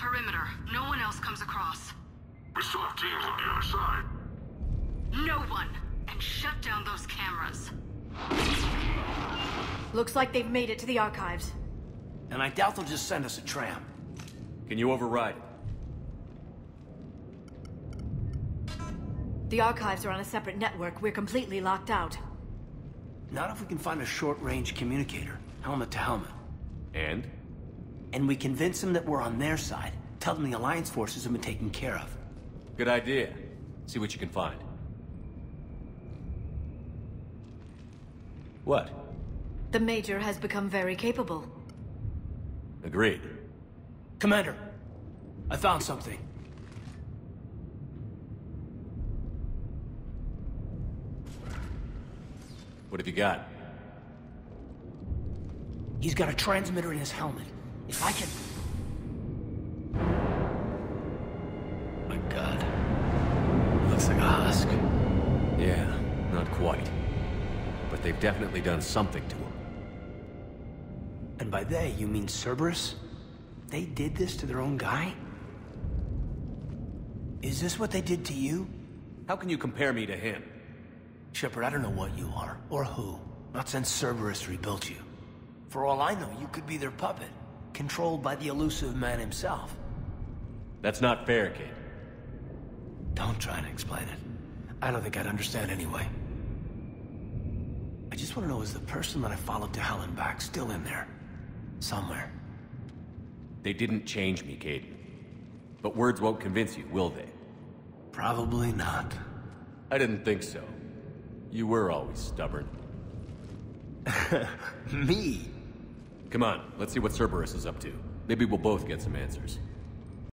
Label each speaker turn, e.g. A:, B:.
A: perimeter. No one else comes across.
B: We still have teams on the other side.
A: No one! And shut down those cameras.
C: Looks like they've made it to the archives.
D: And I doubt they'll just send us a tram.
E: Can you override it?
C: The archives are on a separate network. We're completely locked out.
D: Not if we can find a short-range communicator, helmet to helmet.
E: And?
D: And we convince them that we're on their side. Tell them the Alliance forces have been taken care of.
E: Good idea. See what you can find. What?
C: The Major has become very capable.
E: Agreed.
D: Commander, I found something.
E: What have you got?
D: He's got a transmitter in his helmet. If I can... My god. Looks like a husk.
E: Yeah, not quite. But they've definitely done something to him.
D: And by they, you mean Cerberus? They did this to their own guy? Is this what they did to you?
E: How can you compare me to him?
D: Shepard, I don't know what you are, or who. Not since Cerberus rebuilt you. For all I know, you could be their puppet, controlled by the Illusive Man himself.
E: That's not fair, kid.
D: Don't try to explain it. I don't think I'd understand anyway. I just want to know, is the person that I followed to hell and back still in there? Somewhere.
E: They didn't change me, Kaidan. But words won't convince you, will they?
D: Probably not.
E: I didn't think so. You were always stubborn.
D: Me?
E: Come on, let's see what Cerberus is up to. Maybe we'll both get some answers.